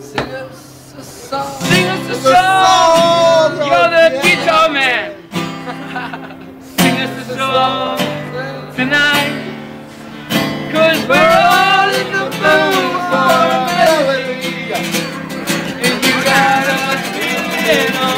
Sing us a song. Sing us a song. You're the yeah. guitar man. Sing us a song tonight. Cause we're all in the mood for a melody. And you got us feeling